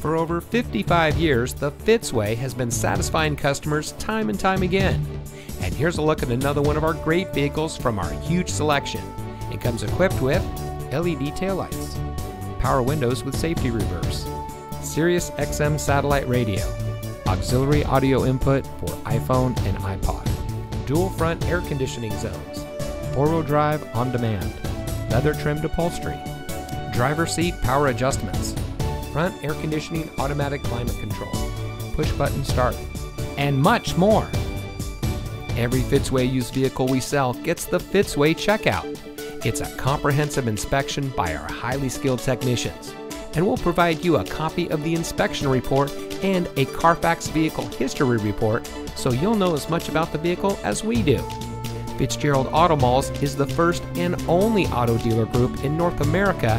For over 55 years, the Fitzway has been satisfying customers time and time again. And here's a look at another one of our great vehicles from our huge selection. It comes equipped with LED taillights, power windows with safety reverse, Sirius XM satellite radio, auxiliary audio input for iPhone and iPod, dual front air conditioning zones, four-wheel drive on demand, leather trimmed upholstery, driver seat power adjustments, front air conditioning automatic climate control, push button start, and much more. Every Fitzway used vehicle we sell gets the Fitzway checkout. It's a comprehensive inspection by our highly skilled technicians, and we'll provide you a copy of the inspection report and a Carfax vehicle history report so you'll know as much about the vehicle as we do. Fitzgerald Auto Malls is the first and only auto dealer group in North America